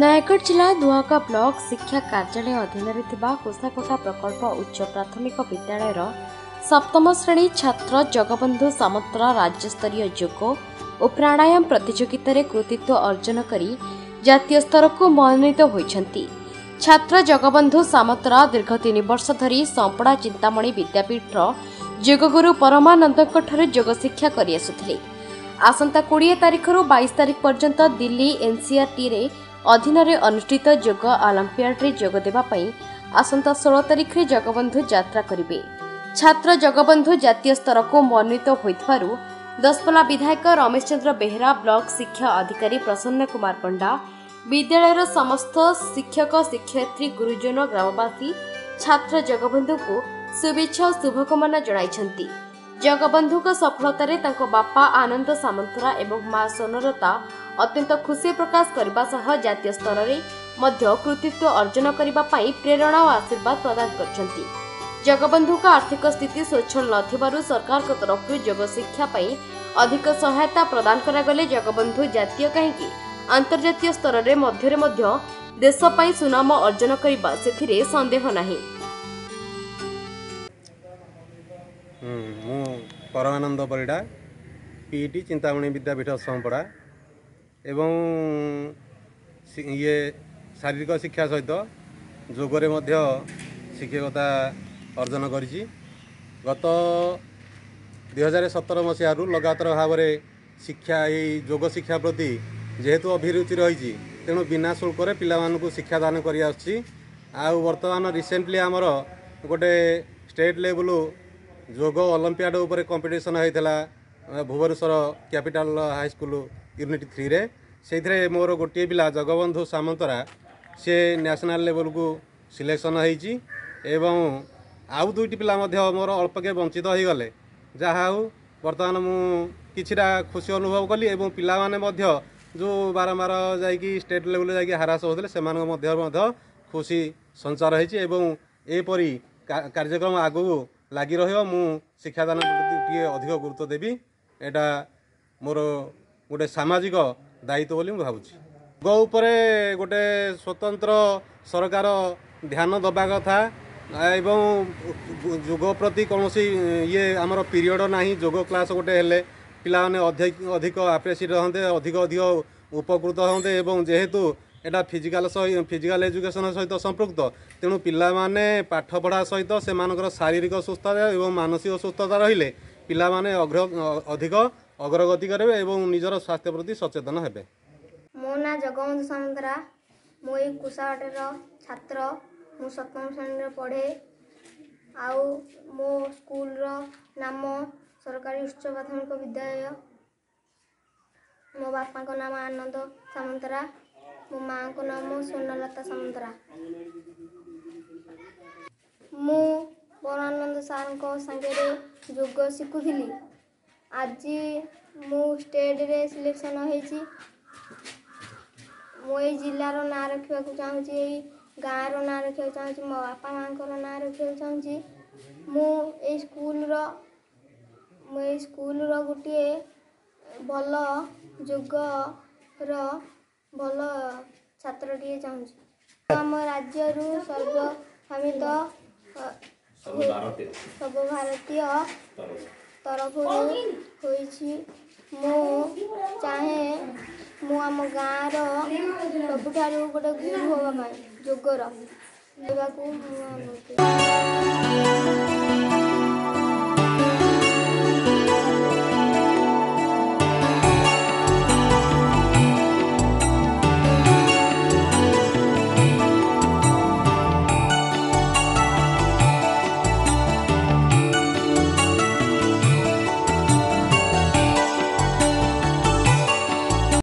ନୟାଗଡ଼ ଜିଲ୍ଲା ଦୁଆକା ବ୍ଲକ ଶିକ୍ଷା କାର୍ଯ୍ୟାଳୟ ଅଧୀନରେ ଥିବା କୋଷାକୋଟା ପ୍ରକଳ୍ପ ଉଚ୍ଚ ପ୍ରାଥମିକ ବିଦ୍ୟାଳୟର ସପ୍ତମ ଶ୍ରେଣୀ ଛାତ୍ର ଜଗବନ୍ଧୁ ସାମନ୍ତର ରାଜ୍ୟସ୍ତରୀୟ ଯୋଗ ଓ ପ୍ରାଣାୟାମ ପ୍ରତିଯୋଗିତାରେ କୃତିତ୍ୱ ଅର୍ଜନ କରି ଜାତୀୟ ସ୍ତରକୁ ମନୋନୀତ ହୋଇଛନ୍ତି। ଛାତ୍ର ଜଗବନ୍ଧୁ ସାମନ୍ତରା ଦୀର୍ଘ ତିନି ବର୍ଷ ଧରି ସମ୍ପଡ଼ା ଚିନ୍ତାମଣି ବିଦ୍ୟାପୀଠର ଯୋଗଗୁରୁ ପରମାନନ୍ଦଙ୍କଠାରୁ ଯୋଗ ଶିକ୍ଷା କରିଆସୁଥିଲେ। ଆସନ୍ତା କୋଡ଼ିଏ ତାରିଖରୁ ବାଇଶ ତାରିଖ ପର୍ଯ୍ୟନ୍ତ ଦିଲ୍ଲୀ ଏନ୍ସିଆର୍ଟିରେ ଅଧୀନରେ ଅନୁଷ୍ଠିତ ଯୋଗ ଅଲମ୍ପିଆଡରେ ଯୋଗ ଦେବା ପାଇଁ ଆସନ୍ତା ଷୋହଳ ତାରିଖରେ ଜଗବନ୍ଧୁ ଯାତ୍ରା କରିବେ। ଛାତ୍ର ଜଗବନ୍ଧୁ ଜାତୀୟ ସ୍ତରକୁ ମନୋନୀତ ହୋଇଥିବାରୁ ଦଶପଲ୍ଲା ବିଧାୟକ ରମେଶ ଚନ୍ଦ୍ର ବେହେରା ବ୍ଲକ ଶିକ୍ଷା ଅଧିକାରୀ ପ୍ରସନ୍ନ କୁମାର ପଣ୍ଡା ବିଦ୍ୟାଳୟର ସମସ୍ତ ଶିକ୍ଷକ ଶିକ୍ଷୟିତ୍ରୀ ଗୁରୁଜନ ଗ୍ରାମବାସୀ ଛାତ୍ର ଜଗବନ୍ଧୁଙ୍କୁ ଶୁଭେଚ୍ଛା ଓ ଶୁଭକାମନା ଜଣାଇଛନ୍ତି। ଜଗବନ୍ଧୁଙ୍କ ସଫଳତାରେ ତାଙ୍କ ବାପା ଆନନ୍ଦ ସାମନ୍ତରା ଏବଂ ମା ସୋନରତା ଅତ୍ୟନ୍ତ ଖୁସି ପ୍ରକାଶ କରିବା ସହ ଜାତୀୟ ସ୍ତରରେ ମଧ୍ୟ କୃତିତ୍ୱ ଅର୍ଜନ କରିବା ପାଇଁ ପ୍ରେରଣା ଓ ଆଶୀର୍ବାଦ ପ୍ରଦାନ କରିଛନ୍ତି। ଜଗବନ୍ଧୁଙ୍କ ଆର୍ଥିକ ସ୍ଥିତି ସ୍ୱଚ୍ଛଳ ନଥିବାରୁ ସରକାରଙ୍କ ତରଫରୁ ଯୋଗ ଶିକ୍ଷା ପାଇଁ ଅଧିକ ସହାୟତା ପ୍ରଦାନ କରାଗଲେ ଜଗବନ୍ଧୁ ଜାତୀୟ କାହିଁକି? ଆନ୍ତର୍ଜାତୀୟ ସ୍ତରରେ ମଧ୍ୟରେ ମଧ୍ୟ ଦେଶ ପାଇଁ ସୁନାମ ଅର୍ଜନ କରିବା ସେଥିରେ ସନ୍ଦେହ ନାହିଁ। ମୁଁ ପରମାନନ୍ଦ ପରିଡ଼ା ପିଇଟି ଚିନ୍ତାମଣି ବିଦ୍ୟାପୀଠ ସଂପଡ଼ା ଏବଂ ଇଏ ଶାରୀରିକ ଶିକ୍ଷା ସହିତ ଯୋଗରେ ମଧ୍ୟ ଶିକ୍ଷକତା ଅର୍ଜନ କରିଛି। ଗତ ଦୁଇହଜାର ସତର ମସିହାରୁ ଲଗାତାର ଭାବରେ ଶିକ୍ଷା ଏଇ ଯୋଗ ଶିକ୍ଷା ପ୍ରତି ଯେହେତୁ ଅଭିରୁଚି ରହିଛି ତେଣୁ ବିନା ଶୁଳ୍କରେ ପିଲାମାନଙ୍କୁ ଶିକ୍ଷାଦାନ କରିଆସୁଛି। ଆଉ ବର୍ତ୍ତମାନ ରିସେଣ୍ଟଲି ଆମର ଗୋଟେ ଷ୍ଟେଟ୍ ଲେବୁଲ୍ ଯୋଗ ଅଲମ୍ପିଆଡ଼ ଉପରେ କମ୍ପିଟିସନ୍ ହେଇଥିଲା Bhubaneswar capital high school unit ଥ୍ରୀରେ ସେଇଥିରେ ମୋର ଗୋଟିଏ ପିଲା ଜଗବନ୍ଧୁ ସାମନ୍ତରା ସେ ନ୍ୟାସନାଲ୍ ଲେବୁଲକୁ ସିଲେକ୍ସନ୍ ହେଇଛି ଏବଂ ଆଉ ଦୁଇଟି ପିଲା ମଧ୍ୟ ମୋର ଅଳ୍ପକେ ବଞ୍ଚିତ ହୋଇଗଲେ। ଯାହା ହେଉ ବର୍ତ୍ତମାନ ମୁଁ କିଛିଟା ଖୁସି ଅନୁଭବ କଲି ଏବଂ ପିଲାମାନେ ମଧ୍ୟ ଯେଉଁ ବାରମ୍ବାର ଯାଇକି ଷ୍ଟେଟ୍ ଲେବୁଲରେ ଯାଇକି ହାରାସ ହେଉଥିଲେ ସେମାନଙ୍କ ମଧ୍ୟରେ ମଧ୍ୟ ଖୁସି ସଞ୍ଚାର ହେଇଛି ଏବଂ ଏପରି କାର୍ଯ୍ୟକ୍ରମ ଆଗକୁ ଲାଗି ରହିବ ମୁଁ ଶିକ୍ଷାଦାନ ପ୍ରତି ଟିକେ ଅଧିକ ଗୁରୁତ୍ୱ ଦେବି। ଏଇଟା ମୋର ଗୋଟେ ସାମାଜିକ ଦାୟିତ୍ୱ ବୋଲି ମୁଁ ଭାବୁଛି। ଯୋଗ ଉପରେ ଗୋଟେ ସ୍ୱତନ୍ତ୍ର ସରକାର ଧ୍ୟାନ ଦେବା କଥା ଏବଂ ଯୋଗ ପ୍ରତି କୌଣସି ଇଏ ଆମର ପିରିୟଡ଼ ନାହିଁ ଯୋଗ କ୍ଲାସ୍ ଗୋଟେ ହେଲେ ପିଲାମାନେ ଅଧିକ ଅଧିକ ଆପ୍ରେସିଏଟ୍ ହୁଅନ୍ତେ ଅଧିକ ଅଧିକ ଉପକୃତ ହୁଅନ୍ତେ ଏବଂ ଯେହେତୁ ଏଇଟା ଫିଜିକାଲ ଫିଜିକାଲ ଏଜୁକେସନ୍ ସହିତ ସମ୍ପୃକ୍ତ। ତେଣୁ ପିଲାମାନେ ପାଠପଢ଼ା ସହିତ ସେମାନଙ୍କର ଶାରୀରିକ ସୁସ୍ଥତା ଏବଂ ମାନସିକ ସୁସ୍ଥତା ରହିଲେ ପିଲାମାନେ ଅଗ୍ର ଅଧିକ ଅଗ୍ରଗତି କରିବେ ଏବଂ ନିଜର ସ୍ୱାସ୍ଥ୍ୟ ପ୍ରତି ସଚେତନ ହେବେ। ମୋ ନାଁ ଜଗବନ୍ଧୁ ସାମନ୍ତରା। ମୁଁ ଏଇ କୁସାହାଟର ଛାତ୍ର। ମୁଁ ସପ୍ତମ ଶ୍ରେଣୀରେ ପଢ଼େ। ଆଉ ମୋ ସ୍କୁଲର ନାମ ସରକାରୀ ଉଚ୍ଚ ପ୍ରାଥମିକ ବିଦ୍ୟାଳୟ। ମୋ ବାପାଙ୍କ ନାମ ଆନନ୍ଦ ସାମନ୍ତରା। ମୋ ମାଆଙ୍କ ନାମ ସ୍ୱର୍ଣ୍ଣଲତା ସାମନ୍ତରା ମୁଁ ପରାନନ୍ଦ ସାର୍ଙ୍କ ସାଙ୍ଗରେ ଯୋଗ ଶିଖୁଥିଲି ଆଜି ମୁଁ ଷ୍ଟେଟ୍ରେ ସିଲେକ୍ସନ୍ ହେଇଛି ମୁଁ ଏଇ ଜିଲ୍ଲାର ନାଁ ରଖିବାକୁ ଚାହୁଁଛି ଏଇ ଗାଁର ନାଁ ରଖିବାକୁ ଚାହୁଁଛି ମୋ ବାପା ମାଆଙ୍କର ନାଁ ରଖିବାକୁ ଚାହୁଁଛି ମୁଁ ଏଇ ସ୍କୁଲର ମୁଁ ଏଇ ସ୍କୁଲର ଗୋଟିଏ ଭଲ ଯୋଗର ଭଲ ଛାତ୍ରଟିଏ ଚାହୁଁଛି। ଆମ ରାଜ୍ୟରୁ ସର୍ବଭାବିତ ଅ, ହୋଇ- ସର୍ବଭାରତୀୟ ତରଫରୁ। ହୋଇଛି। ମୁଁ ଚାହେଁ ମୁଁ ଆମ ଗାଁର ସବୁଠାରୁ ଗୋଟେ ଗୁରୁ ହେବା ପାଇଁ ଯୋଗର। ହେବାକୁ ମୁଁ ଅନୁମତି